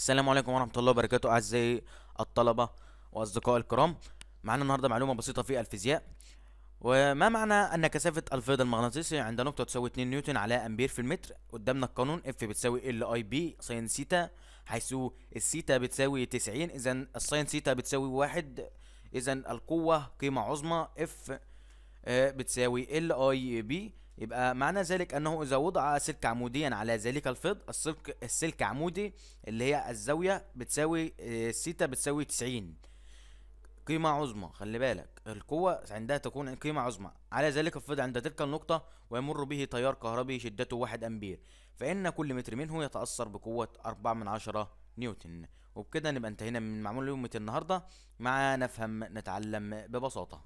السلام عليكم ورحمة الله وبركاته أعزائي الطلبة وأصدقائي الكرام. معنا النهاردة معلومة بسيطة في الفيزياء. وما معنى أن كثافة الفيض المغناطيسي عند نقطة تساوي 2 نيوتن على أمبير في المتر؟ قدامنا القانون F بتساوي L I B sine theta حيث ال اي بي ساين سيتا حيث السيتا بتساوي 90 إذا ال sine theta بتساوي واحد إذا القوة قيمة عظمى F آه، بتساوي L I B يبقى معنى ذلك أنه إذا وضع سلك عموديا على ذلك الفيض السلك السلك عمودي اللي هي الزاوية بتساوي آه، سيتا بتساوي 90 قيمة عظمى خلي بالك. القوة عندها تكون قيمة عظمى. على ذلك الفض عند تلك النقطة ويمر به تيار كهربي شدته واحد أمبير. فإن كل متر منه يتأثر بقوة أربعة من عشرة نيوتن. وبكده نبقى انتهينا من معلومة النهاردة. مع نفهم نتعلم ببساطة.